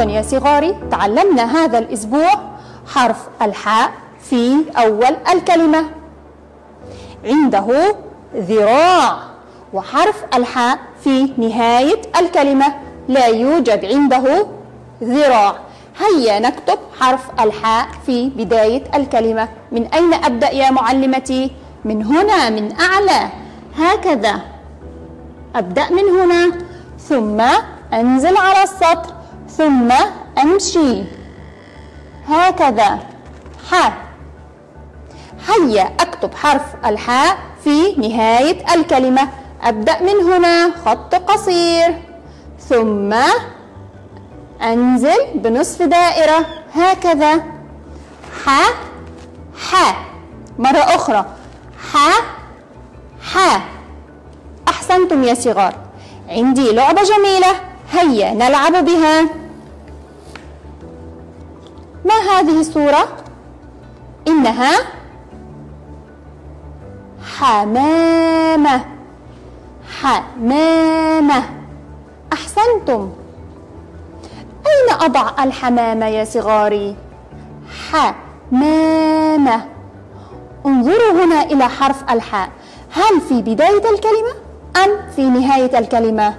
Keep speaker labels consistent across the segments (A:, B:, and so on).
A: أيضا يا صغاري تعلمنا هذا الأسبوع حرف الحاء في أول الكلمة. عنده ذراع وحرف الحاء في نهاية الكلمة. لا يوجد عنده ذراع. هيا نكتب حرف الحاء في بداية الكلمة. من أين أبدأ يا معلمتي؟ من هنا من أعلى. هكذا. أبدأ من هنا. ثم أنزل على السطر. ثم أمشي. هكذا. ح. هيا أكتب حرف الحاء في نهاية الكلمة. أبدأ من هنا. خط قصير. ثم أنزل بنصف دائرة. هكذا. ح. ح. مرة أخرى. ح. ح. أحسنتم يا صغار. عندي لعبة جميلة. هيا نلعب بها. ما هذه الصورة؟ إنها حمامة حمامة أحسنتم أين أضع الحمامة يا صغاري؟ حمامة انظروا هنا إلى حرف الحاء هل في بداية الكلمة أم في نهاية الكلمة؟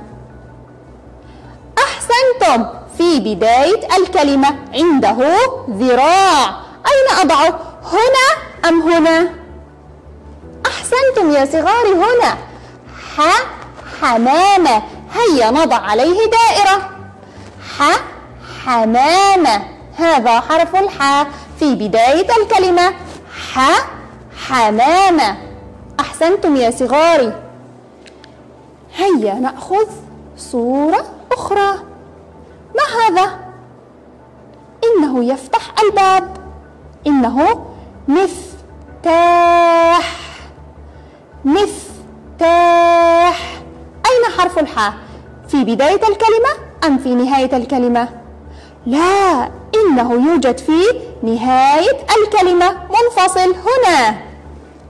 A: أحسنتم في بداية الكلمة. عنده ذراع. أين أضعه؟ هنا أم هنا؟ أحسنتم يا صغاري هنا. ح حمامة هيا نضع عليه دائرة. ح حمامة هذا حرف الحاء في بداية الكلمة. ح حمامة أحسنتم يا صغاري هيا نأخذ صورة أخرى. ما هذا؟ إنه يفتح الباب إنه مفتاح مفتاح أين حرف الحاء؟ في بداية الكلمة أم في نهاية الكلمة؟ لا إنه يوجد في نهاية الكلمة منفصل هنا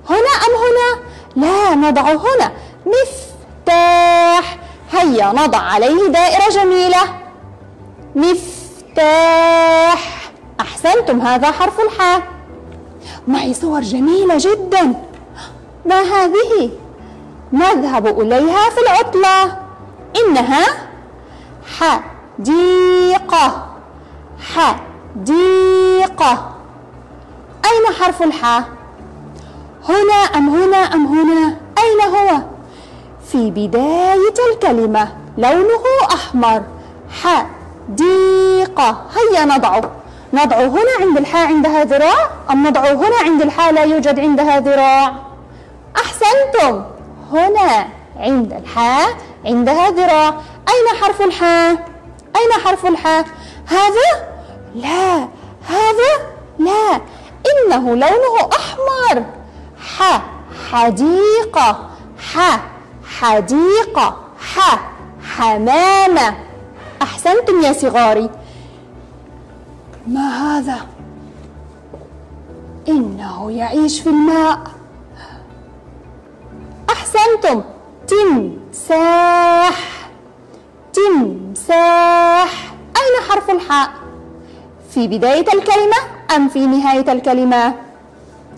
A: هنا أم هنا؟ لا نضع هنا مفتاح هيا نضع عليه دائرة جميلة مفتاح أحسنتم هذا حرف الحاء معي صور جميلة جدا ما هذه؟ نذهب إليها في العطلة إنها حديقة حديقة أين حرف الحاء؟ هنا أم هنا أم هنا؟ أين هو؟ في بداية الكلمة لونه أحمر حديقة هيا نضعه نضعه هنا عند الحاء عندها ذراع أم نضعه هنا عند الحاء لا يوجد عندها ذراع؟ أحسنتم. هنا عند الحاء عندها ذراع. أين حرف الحاء؟ أين حرف الحاء؟ هذا؟ لا. هذا؟ لا. إنه لونه أحمر. ح. حديقة. ح. حديقة. ح. حمامة. أحسنتم يا صغاري ما هذا؟ إنه يعيش في الماء أحسنتم تمساح تمساح أين حرف الحاء؟ في بداية الكلمة أم في نهاية الكلمة؟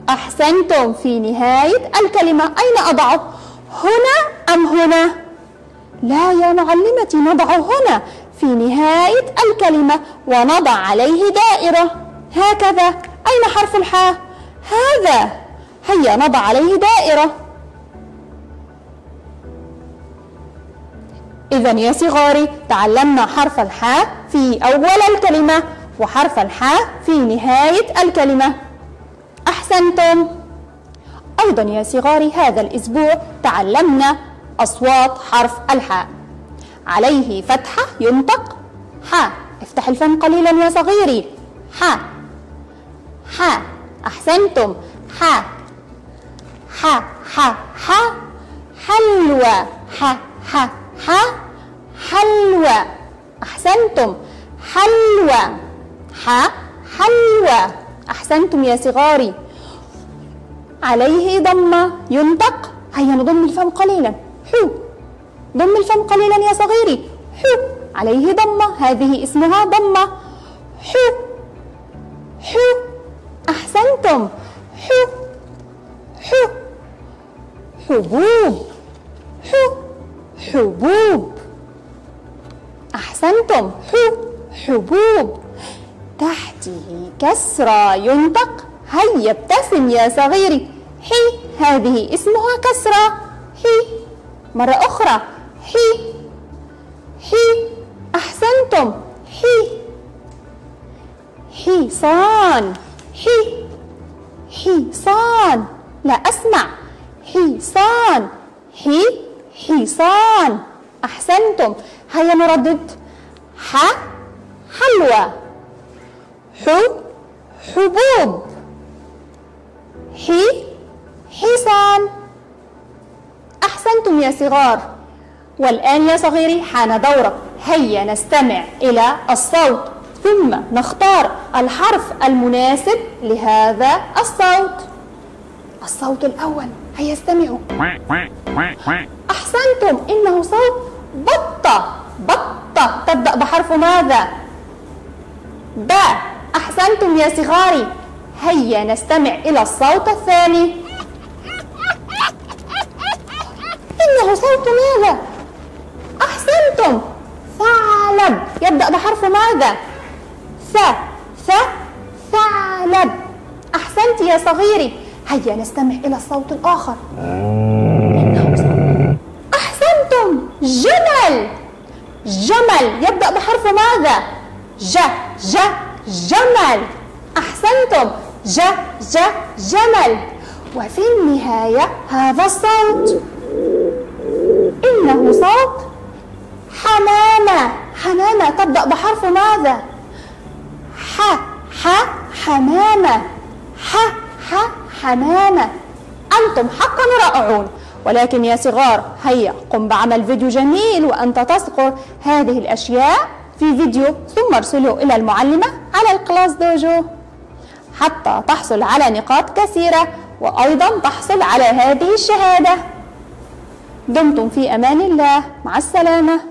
A: أحسنتم في نهاية الكلمة أين أضعه؟ هنا أم هنا؟ لا يا معلمتي نضعه هنا في نهاية الكلمة ونضع عليه دائرة. هكذا. أين حرف الحاء؟ هذا. هيا نضع عليه دائرة. إذا يا صغاري تعلمنا حرف الحاء في أول الكلمة وحرف الحاء في نهاية الكلمة. أحسنتم. أيضا يا صغاري هذا الأسبوع تعلمنا أصوات حرف الحاء. عليه فتحة ينطق ح. افتح الفم قليلا يا صغيري. ح. ح. أحسنتم. ح. ح. ح. ح. حلوة ح. ح. ح. حلوة أحسنتم. حلوة ح. حلوة أحسنتم يا صغاري. عليه ضمة ينطق. هيا نضم الفم قليلا. حو ضم الفم قليلا يا صغيري. حو. عليه ضمة. هذه اسمها ضمة. حو. حو. أحسنتم. حو. حو. حبوب. حو. حبوب. أحسنتم. حو. حبوب. تحته كسرى ينطق. هيا ابتسم يا صغيري. حي. هذه اسمها كسرة. حي. مرة أخرى. حي حي أحسنتم. حي حصان حي حصان لا أسمع. حصان حي حصان أحسنتم. هيا نردد. ح حلوى. حو حبوب. حي حصان أحسنتم يا صغار. والآن يا صغيري حان دورك. هيا نستمع إلى الصوت. ثم نختار الحرف المناسب لهذا الصوت. الصوت الأول. هيا استمعوا. أحسنتم. إنه صوت بطة. بطة. تبدأ بحرف ماذا؟ باء. أحسنتم يا صغاري. هيا نستمع إلى الصوت الثاني إنه صوت ماذا؟ أحسنتم ثعلب يبدأ بحرف ماذا؟ ث ث ثعلب أحسنت يا صغيري. هيا نستمع إلى الصوت الآخر أحسنتم. جمل. جمل. يبدأ بحرف ماذا؟ ج ج جمل. أحسنتم. ج ج جمل. وفي النهاية هذا الصوت. إنه صوت حمامة. حمامة تبدأ بحرف ماذا؟ ح ح حمامة. ح ح حمامة. أنتم حقا رائعون. ولكن يا صغار هيا قم بعمل فيديو جميل وأنت تذكر هذه الأشياء في فيديو ثم ارسله إلى المعلمة على ال ClassDojo. حتى تحصل على نقاط كثيرة وأيضا تحصل على هذه الشهادة. دمتم في أمان الله. مع السلامة.